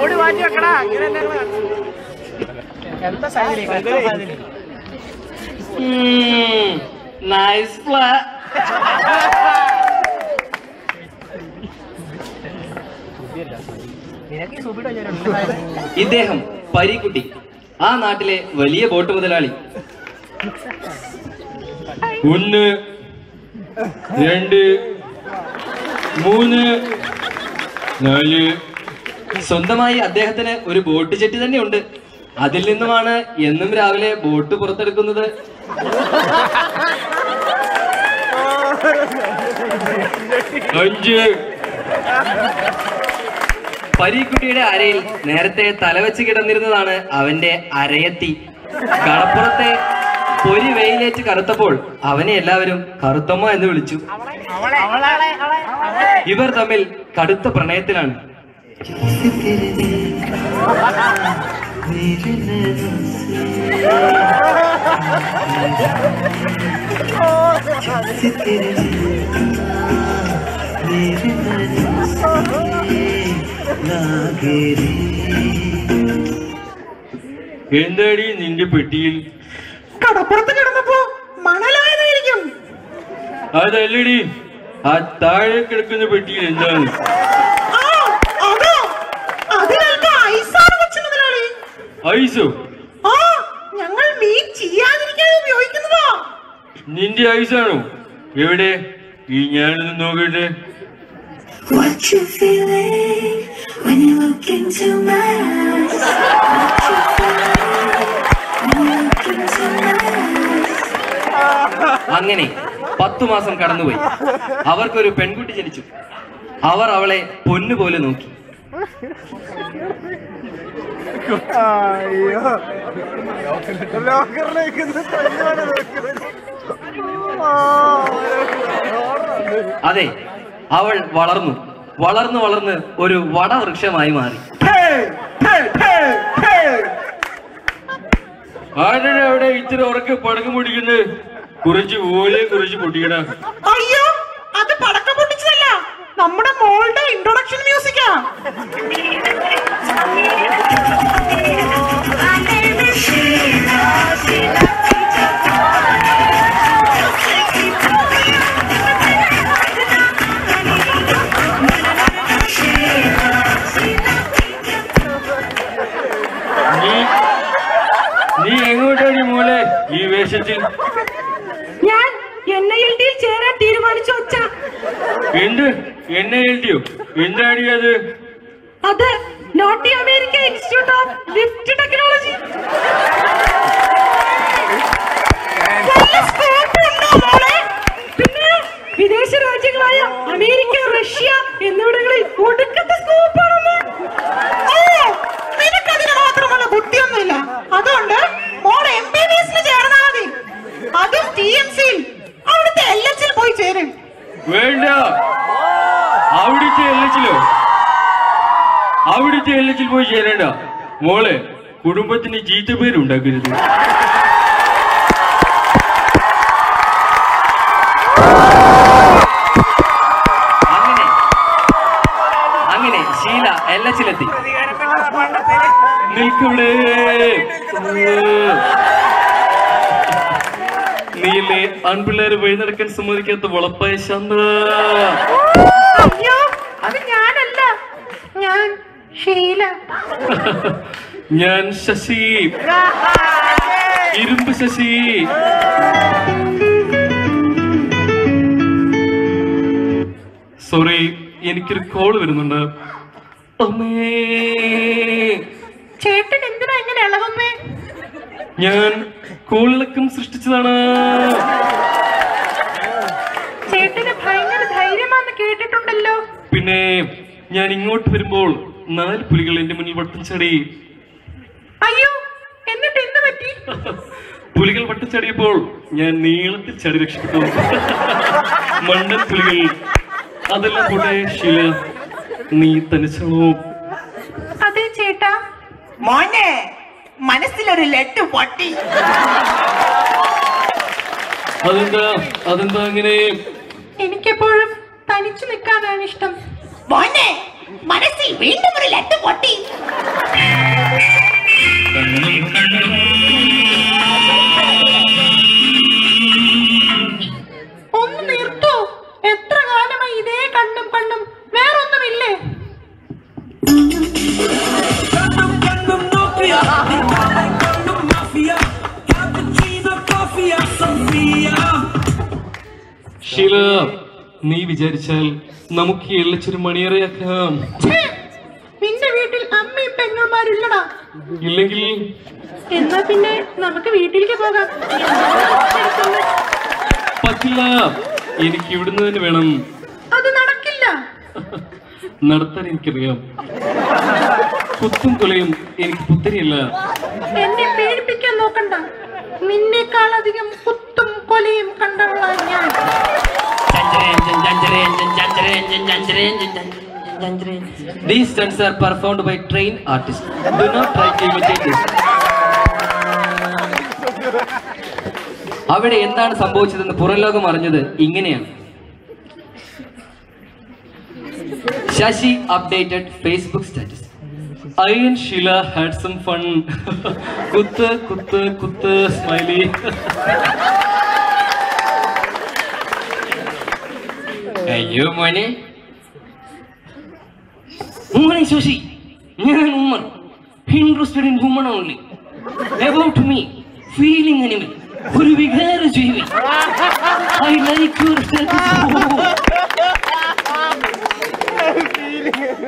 ഓടി മാറ്റി വെക്കടാ അങ്ങനെ എന്താ സാഹചര്യം നൈസ് പ്ലാ ഇദ്ദേഹം പരീക്കുട്ടി ആ നാട്ടിലെ വലിയ ബോട്ട് മുതലാളി. ഒന്ന് രണ്ട് മൂന്ന് നാല്. സ്വന്തമായി അദ്ദേഹത്തിന് ഒരു ബോട്ട് ചെട്ടി തന്നെ ഉണ്ട് അതിൽ നിന്നുമാണ് എന്നും രാവിലെ ബോട്ട് പുറത്തെടുക്കുന്നത്. അഞ്ച്. പരീക്കുട്ടിയുടെ അരയിൽ നേരത്തെ തലവെച്ച് കിടന്നിരുന്നതാണ് അവന്റെ അരയത്തി. കടപ്പുറത്തെ പൊരി വെയിലേറ്റ് കറുത്തപ്പോൾ അവനെ എല്ലാവരും കറുത്തമ്മ എന്ന് വിളിച്ചു. ഇവർ തമ്മിൽ കടുത്ത പ്രണയത്തിലാണ്. എന്തടി നിന്റെ പെട്ടിയിൽ? കടപ്പുറത്ത് കിടന്നപ്പോ മണലായതായിരിക്കും. അതല്ലടി ആ താഴെ കിടക്കുന്ന പെട്ടിയിൽ എന്താണ്? ഐസോ? ആ ഞങ്ങൾ മീൻ ചെയ്യാതിരിക്കാൻ ഉപയോഗിക്കുന്നതാ. നിന്റെ ഐസാണോ? എവിടെ? ഈ ഞാനൊന്ന് നോക്കട്ടെ. What you feeling when you look into my eyes? അങ്ങനെ പത്തു മാസം കടന്നുപോയി. അവർക്കൊരു പെൺകുട്ടി ജനിച്ചു. അവർ അവളെ പൊന്നുപോലെ നോക്കി. അതെ അവൾ വളർന്നു. വളർന്നു വളർന്ന് ഒരു വടവൃക്ഷമായി മാറി. ആരുടെ അവിടെ ഇച്ചിരി ഉറക്കെ പടക്കം പൊടിക്കുന്നത് കുറച്ച് പോലെ കുറച്ച് പൊട്ടിക്കടാ. അയ്യോ അത് പടക്കം പൊട്ടിച്ചതല്ല. നമ്മുടെ മോളുടെ ഇൻട്രൊഡക്ഷൻ മ്യൂസിക്കാ നീ എങ്ങോട്ടാണ് മോളെ ഈ വേഷത്തിൽ ഞാൻ എൻ ഐ എൽ ഡിയിൽ തീരുമാനിച്ചു എന്ത്? എന്നെ എഴുതിയോ എന്താണ് അത്? അത് naughty America institute of lift technology. കുടുംബത്തിന് ചീത്തപ്പേരുണ്ടാക്കരുത് അങ്ങനെ. അങ്ങനെ ശീല എല്ലച്ചിലെത്തി. നിൽക്കൂടെ നീലെ ആൺപിള്ളേര് വഴി നടക്കാൻ സമ്മതിക്കാത്ത വളപ്പായ ശാന്ത അത് ഞാനല്ല. ഞാൻ ഷീല ഞാൻ ശശി. ഇരുമ്പ് ശശി. സോറി എനിക്കൊരു കോൾ വരുന്നുണ്ട്. അമ്മേ. ചേട്ടൻ എന്തിനാ ഇങ്ങനെ ഇളകുന്നേ? ഞാൻ കോളിളക്കം സൃഷ്ടിച്ചതാണ്. ചേട്ടന് ഭയങ്കര ധൈര്യമാണെന്ന് കേട്ടിട്ടുണ്ടല്ലോ. പിന്നെ ഞാൻ ഇങ്ങോട്ട് വരുമ്പോൾ നാല് പുലികൾ എന്റെ മുന്നിൽ വട്ടം ചാടി അയ്യോ എന്നിട്ട് എന്ത് പറ്റി? പുലികൾ വട്ടിച്ചടിയപ്പോൾ ഞാൻ നീളത്തിൽ ചടി രക്ഷിക്കുന്നു മണ്ടൻ പുലികൾ അതെല്ലാം കൂടെ ശില നീ തനിച്ചാണോ? അതെ ചേട്ടാ. മോനെ മനസ്സിലൊരു ലെട്ട് പൊട്ടി. അതെന്താ അതെന്താ അങ്ങനെ എനിക്കെപ്പോഴും തനിച്ച് തനിച്ചു നിൽക്കാനാണ് ഇഷ്ടം. മോനെ മനസ്സിൽ വീണ്ടും ഒരു ലെട്ട് പൊട്ടി. ഒന്ന് നിർത്തോ. എത്ര കാലമായി ഇതേ കണ്ണും കണ്ണും? വേറൊന്നുമില്ലേ? ഷീല നീ വിചാരിച്ചാൽ നമുക്ക് എള്ളിച്ചൊരു മണിയറയാക്കാം ഛേ, നിന്റെ വീട്ടിൽ അമ്മയും പെങ്ങളുമാരില്ലടാ ഇല്ലെങ്കിൽ എന്നാ പിന്നെ നമുക്ക് വീട്ടിലേക്ക് പോകാം. പറ്റില്ല. എനിക്ക് ഇവിടുന്ന് തന്നെ വേണം. അത് നടക്കില്ല. നടത്താൻ എനിക്കറിയാം. കുത്തും കൊലയും എനിക്ക് പുത്തരിയല്ല. എന്നെ പേടിപ്പിക്കാൻ നോക്കണ്ട. നിന്നേക്കാൾ അധികം കുത്തും കൊലയും കണ്ടവളാണ് ഞാൻ. These stunts are performed by trained artists. Do not try to imitate this. അവിടെ എന്താണ് സംഭവിച്ചതെന്ന് പുറം ലോകം അറിഞ്ഞത് ഇങ്ങനെയാണ് Sasi updated Facebook status I and Sheila had some fun. കുത്ത് കുത്ത് കുത്ത് സ്മൈലി അയ്യോ മോനെ മോനെ ശശി ഞാൻ Ummer interested in woman only about me feeling animal ഒരു വികാര ജീവി I like your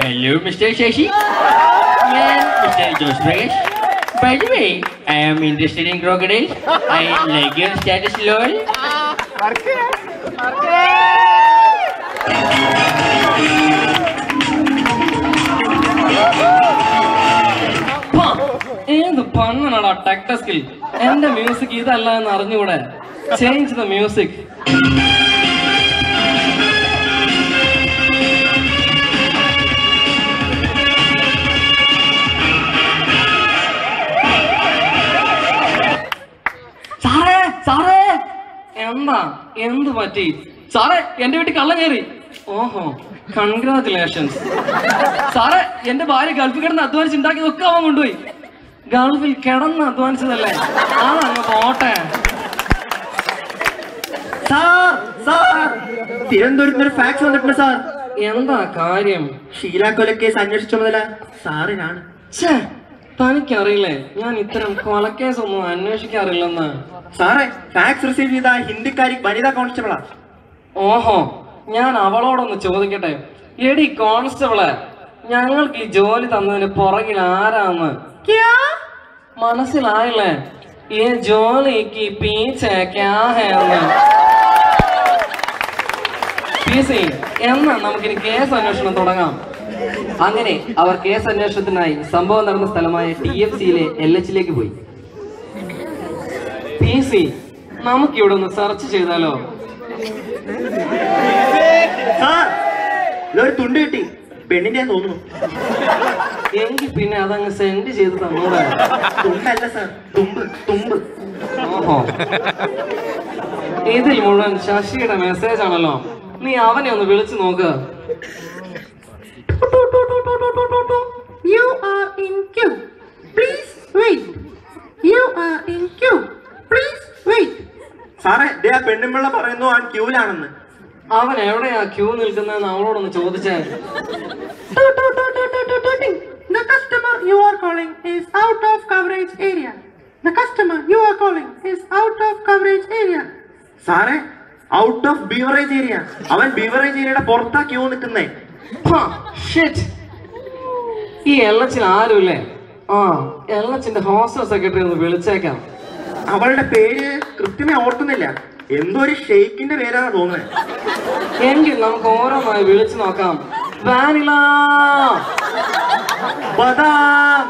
hello mister Shashi ഞാൻ mister Jose Prakash By the way, I am interested in crocodiles. I like your status, lol. പാ, ഏത് പണ്ണനാടാ ടെക്ടസ്കിൽ? എന്റെ music ഇതല്ല എന്ന് അറിഞ്ഞുകൂടെ? Change the music സാറേ സാറേ! എന്താ? എന്ത് പറ്റി? സാറേ എന്റെ വീട്ടിൽ കള്ളം കയറി. ഓഹോ. കൺഗ്രാറ്റുലേഷൻസ് സാറേ എന്റെ ഭാര്യ ഗൾഫിൽ കിടന്ന് അധ്വാനിച്ച് ഉണ്ടാക്കിയതൊക്കെ അവൻ കൊണ്ടുപോയി. ഗൾഫിൽ കിടന്ന് അധ്വാനിച്ചതല്ലേ അതങ്ങ് പോട്ടെ. Sir sir. തിരുവനന്തപുരത്ത് ഒരു ഫാക്സ് വന്നിട്ടുണ്ട് സാർ. എന്താ കാര്യം? ഷീല കൊലക്കേസ് അന്വേഷിച്ച മുതല സാറിനാണ്. ഛേ തനിക്കറിയില്ലേ? ഞാൻ ഇത്തരം കൊലക്കേസ് ഒന്നും അന്വേഷിക്കാറില്ലെന്ന്. സാറേ ഫാക്സ് റിസീവ് ചെയ്ത ഹിന്ദിക്കാരി വനിതാ കോൺസ്റ്റബിളാ. ഓഹോ. ഞാൻ അവളോടൊന്ന് ചോദിക്കട്ടെ? എടി കോൺസ്റ്റബിൾ ഞങ്ങൾക്ക് ഈ ജോലി തന്നതിന് പുറകിൽ ആരാന്ന്? മനസ്സിലായില്ലേ? ഈ ജോലിക്ക് എന്നാ നമുക്കിനി കേസ് അന്വേഷണം തുടങ്ങാം. അങ്ങനെ അവർ കേസ് അന്വേഷണത്തിനായി സംഭവം നടന്ന സ്ഥലമായ ടി എഫ് സിയിലെ എൽ എച്ചിലേക്ക് പോയി. പി സി നമുക്കിവിടെ ഒന്ന് സെർച്ച് ചെയ്താലോ? ഇതൊരു തുണ്ട് കിട്ടി. പെണ്ണിന്റെ തോന്നുന്നു. എങ്കിൽ പിന്നെ അതങ്ങ് സെൻഡ് ചെയ്ത് തന്നൂടെ. തുമ്പല്ല സാർ തുമ്പ് തുമ്പ്. ഓഹോ. ഇതിൽ മുഴുവൻ ശശിയുടെ മെസ്സേജ് ആണല്ലോ. നീ അവനെ ഒന്ന് വിളിച്ചു നോക്ക് You are in queue. Please wait. You are in queue. Please wait. സാറേ ദേ ആ പെണ്ണുമ്പിള്ള പറയുന്നു ആ ക്യൂലാണെന്ന് അവൻ എവിടെയാ ക്യൂ നിൽക്കുന്നതെന്ന് അവളോടൊന്ന് ചോദിച്ചാൽ. The customer you are calling is out of coverage area. The customer you are calling is out of coverage area. സാറേ out of beverage area അവൻ ബീവറേജ് ഏരിയയുടെ പുറത്താ ക്യൂ നിൽക്കുന്നേ ഹാ, shit. ഈ എല്ലച്ചിൽ ആരുമില്ലേ ആ എല്ലച്ചിന്റെ ഹോസ്റ്റൽ സെക്രട്ടറി ഒന്ന് വിളിച്ചേക്കാം അവളുടെ പേര് കൃത്യമായി ഓർക്കുന്നില്ല എന്തോ ഒരു ഷെയ്ക്കിന്റെ പേരാണ് തോന്നുന്നത് എങ്കിൽ നമുക്ക് ഓരോന്നായി വിളിച്ചു നോക്കാം. വാനില. ബദാം.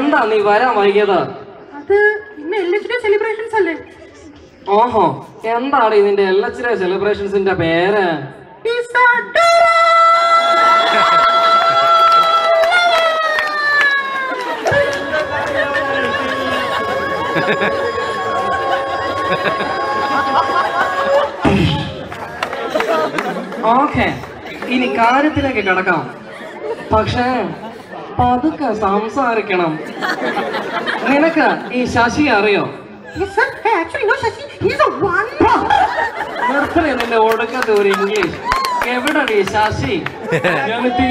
എന്താ നീ വരാൻ വൈകിയത്? അത് എൽ എച്ച് ഡി സെലിബ്രേഷൻസ് അല്ലേ? ഓഹോ എന്താണ് ഇതിന്റെ എൽ എച്ച് സെലിബ്രേഷൻസിന്റെ പേര്? ഓക്കെ ഇനി കാര്യത്തിലേക്ക് കിടക്കാം. പക്ഷേ പതുക്കെ സംസാരിക്കണം നിനക്ക് ഈ ശശി അറിയോ Yes, sir. Hey, actually, no, Shashi. He's a wonder. നിർത്തണേ നിന്റെ ഒടുക്കത്തെ ഒരു ഇംഗ്ലീഷ് എവിടെ ശശി ജനതി.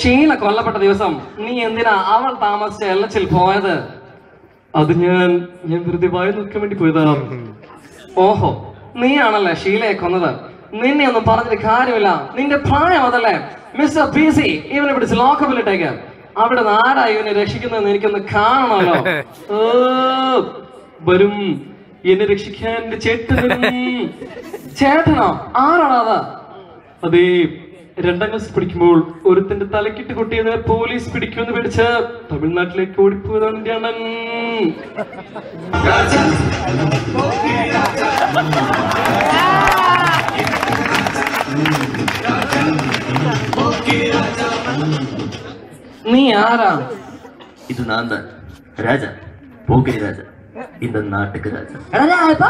ഷീല കൊല്ലപ്പെട്ട ദിവസം നീ എന്തിനാ അവൾ താമസിച്ച എല്ലച്ചിൽ പോയത് അത് ഞാൻ ഞാൻ വെറുതെ വായ നോക്കാൻ വേണ്ടി പോയതാ ഓഹോ നീയാണല്ലേ ഷീലയെ കൊന്നത് നിന്നെ ഒന്നും പറഞ്ഞിട്ട് കാര്യമില്ല. നിന്റെ പ്രായം അതല്ലേ? മിസ്റ്റർ പി സി ഇവനെ പിടിച്ച് ലോക്കപ്പിലിട്ടേക്ക് അവിടെ നിന്ന് ആരാ ഇവനെ രക്ഷിക്കുന്നതെന്ന് എനിക്കൊന്ന് കാണണമല്ലോ. വരും. എന്നെ രക്ഷിക്കാൻ എന്റെ ചേട്ടൻ. ചേട്ടനോ? ആരാണോ അത്? അതേ രണ്ടാം ക്ലാസ് പഠിക്കുമ്പോൾ ഒരുത്തന്റെ തലക്കിട്ട് കുട്ടിയെ പോലീസ് പിടിക്കുമെന്ന് പേടിച്ച് തമിഴ്നാട്ടിലേക്ക് ഓടിപ്പോയതാണ് എന്റെ അണ്ണൻ. നീ ആരാ இது நான் தான் ராஜா போகிரி ராஜா இந்த நாட்டுக்கு ராஜா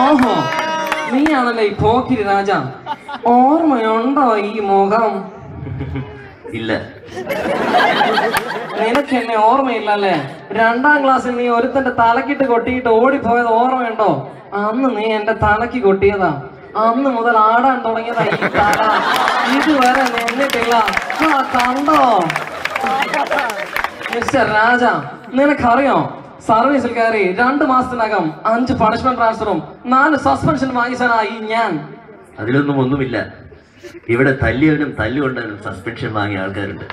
ഓഹോ നീയാണല്ലേ ഈ പോക്കിരി രാജ ഓർമ്മയുണ്ടോ ഈ മുഖം இல்ல നിനക്ക് എന്നെ ഓർമ്മയില്ലല്ലേ രണ്ടാം ക്ലാസ്സിൽ നീ ഒരുത്തന്റെ തലക്കിട്ട് കൊട്ടിയിട്ട് ഓടിപ്പോയത് ഓർമ്മയുണ്ടോ അന്ന് നീ എന്റെ തലക്ക് കൊട്ടിയതാ അന്ന് മുതൽ ആടാൻ തുടങ്ങിയതായി ഇതുവരെ നിന്നിട്ടില്ല. ആ കണ്ടോ? മിസ്റ്റർ രാജ നിനക്കറിയോ? സർവീസിൽ കയറി രണ്ട് മാസത്തിനകം അഞ്ച് പണിഷ്മെന്റ് ട്രാൻസ്ഫറും നാല് സസ്പെൻഷൻ വാങ്ങിച്ചനായി ഞാൻ. അതിലൊന്നും ഒന്നുമില്ല. ഇവിടെ തല്ലിയവനും തല്ലുകൊണ്ടവനും സസ്പെൻഷൻ വാങ്ങിയ ആൾക്കാരുണ്ട്.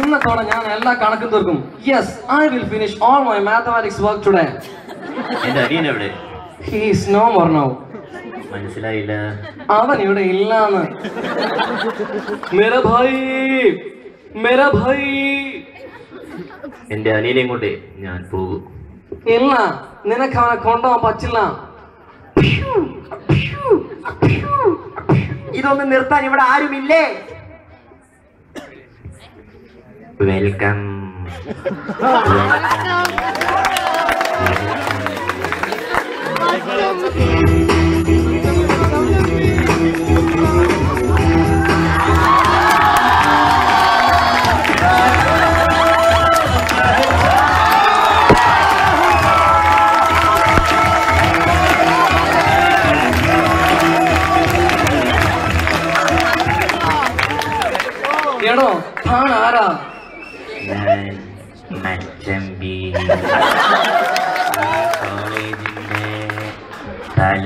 ഇന്നത്തോടെ ഞാൻ എല്ലാ കണക്കും തീർക്കും. Yes I will finish all my mathematics work today എന്റെ അനിയൻ എവിടെ? ഹീസ് നോ മോർ നൗ മനസ്സിലായില്ല. അവൻ ഇവിടെ ഇല്ലാന്ന്. മേരാ ഭായി മേരാ ഭായി എന്റെ അനിയനെയും കൊണ്ട് ഞാൻ പോകും. ഇല്ല നിനക്ക് അവനെ കൊണ്ടുപോകാൻ പറ്റില്ല. ഇതൊന്നും നിർത്താൻ ഇവിടെ ആരുമില്ലേ? വെൽക്കം എടോ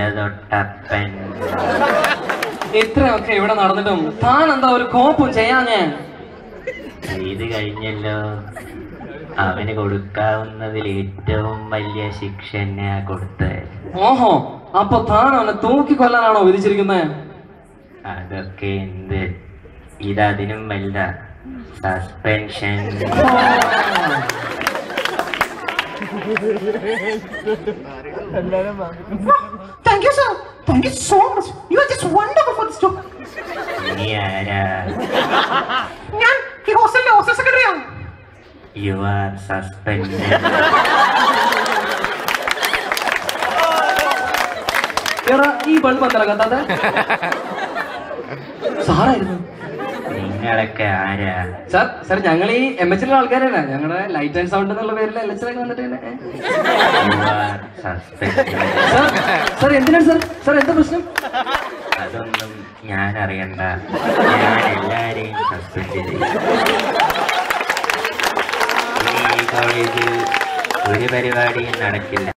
തലതൊട്ടപ്പൻ ഇത്രയൊക്കെ ഇവിടെ നടന്നിട്ടും താൻ എന്താ ഒരു കോപ്പും ചെയ്യാഞ്ഞേ? ഇത് കഴിഞ്ഞല്ലോ. അവന് കൊടുക്കാവുന്നതിൽ ഏറ്റവും വലിയ ശിക്ഷ കൊടുത്ത കൊടുത്തത്. ഓഹോ അപ്പൊ താൻ അവനെ തൂക്കിക്കൊല്ലാനാണോ വിധിച്ചിരിക്കുന്നത് അതൊക്കെ എന്ത്? ഇതതിനും വല്ല suspension Thank you, sir. Thank you so much. You are just wonderful for this job. ഇനി ആരാ ഞാൻ ഈ ഹോസ്റ്റലിലെ ഹോസ്റ്റൽ സെക്രട്ടറിയാണ് യു ആർ സസ്പെൻഡ് എടാ ഈ ബൾബ് എന്താ കത്താതെ സാറായിരുന്നു നിങ്ങളൊക്കെ ആരാ? സാർ സാർ ഞങ്ങൾ ഈ എം എച്ച് ആൾക്കാരാണ്. ഞങ്ങളുടെ ലൈറ്റ് ആൻഡ് സൗണ്ട് എന്നുള്ള പേരിൽ എൽ എച്ച് വന്നിട്ട് സാർ എന്തിനാണ് സാർ? സാർ എന്താ പ്രശ്നം? അതൊന്നും ഞാൻ അറിയണ്ട ഞാൻ എല്ലാരെയും സസ്പെൻഡ് ചെയ്യും ഈ കോളേജിൽ ഒരു പരിപാടിയും നടക്കില്ല.